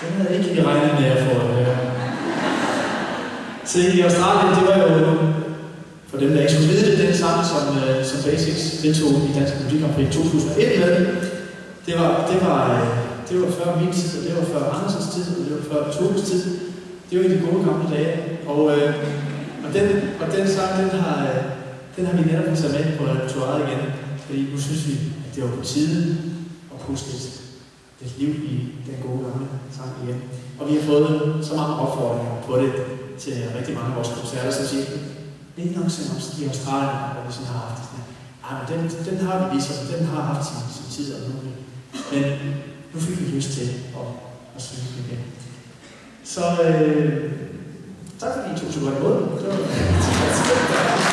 Den havde ikke vi regnet med at få at høre. Se, i Australien, det var jo, for dem der ikke skulle vide det, den sang, som, øh, som Basics deltog i Dansk Musik i 2001 med, det var, det var, øh, det var før min tid, og det var før Andersens tid, og det var før Tobes tid. Det var i de gode gamle dage. Og, øh, og, den, og den sang, den har, den har vi netop taget med på repertoireet igen, fordi nu synes vi, at det var på tide at puste lidt et liv i den gode gamle sang igen. Og vi har fået så mange opfordringer på det til rigtig mange af vores koncerter, som siger, det er nok som i Australien, hvor vi sådan har haft det sådan, ah, men den, den har vi ligesom, den har haft sin, sin tid og nu. Men nu fik vi lyst til at, at synge det igen. Så øh, tak fordi I tog så godt imod. Det var